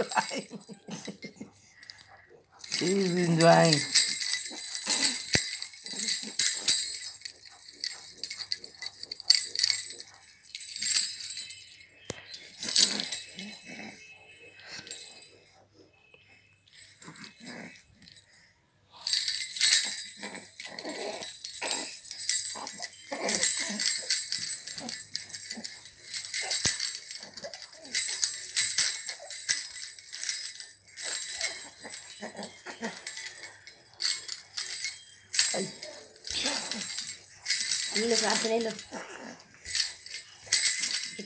He's enjoying. ले लो ले लो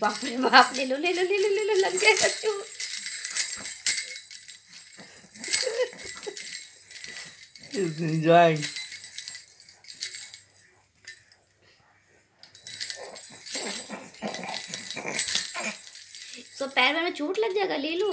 बाप रे बाप ले लो ले लो ले लो ले लो लग गया कच्चू He's enjoying. तो पैर में चोट लग जाएगा ले लो।